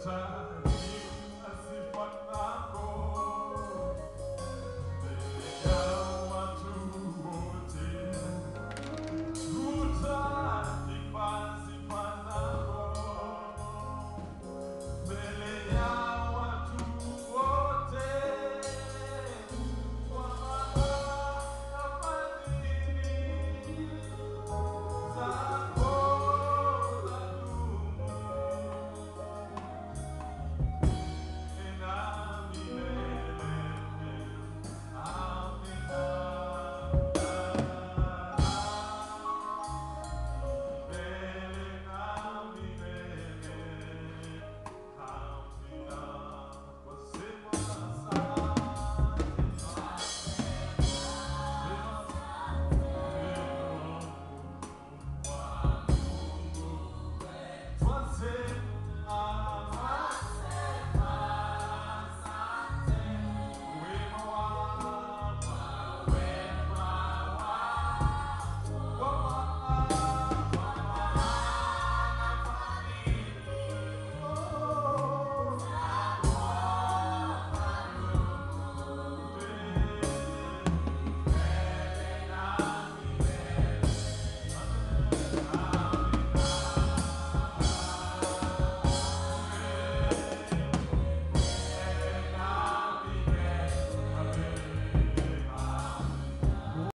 time.